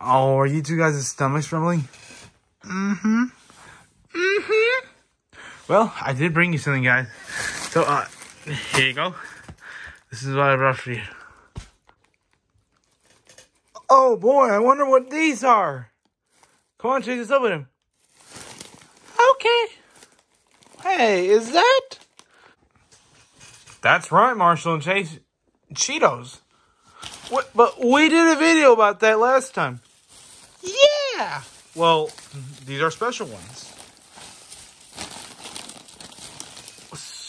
Oh, are you two guys' stomachs rumbling? Mm-hmm. Mm-hmm. Well, I did bring you something, guys. So, uh, here you go. This is what I brought for you. Oh boy, I wonder what these are. Come on, chase us up with him. Okay. Hey, is that? That's right, Marshall and Chase. Cheetos. What? But we did a video about that last time. Yeah. Well, these are special ones.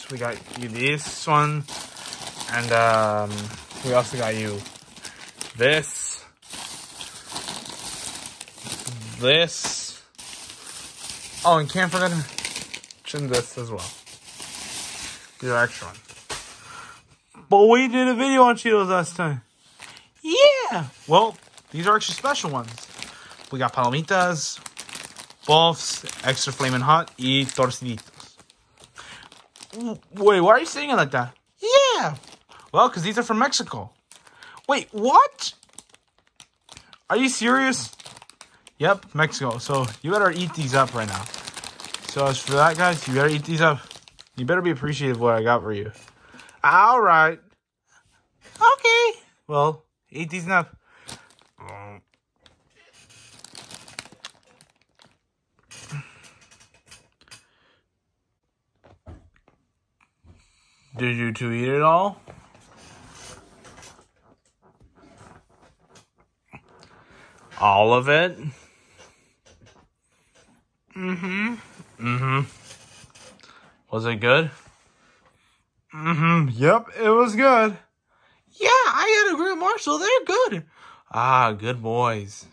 We got you this one, and um, we also got you this, this. Oh, and can't forget mention this as well. These are extra ones. But we did a video on Cheetos last time. Yeah. Well, these are extra special ones. We got palomitas, puffs, extra flaming hot, y torciditos. Wait, why are you saying it like that? Yeah. Well, because these are from Mexico. Wait, what? Are you serious? Yep, Mexico. So you better eat these up right now. So as for that, guys, you better eat these up. You better be appreciative of what I got for you. All right. Okay. Well, eat these up. Did you two eat it all? All of it? Mm-hmm. Mm-hmm. Was it good? Mm-hmm. Yep, it was good. Yeah, I had a with Marshall. They're good. Ah, good boys.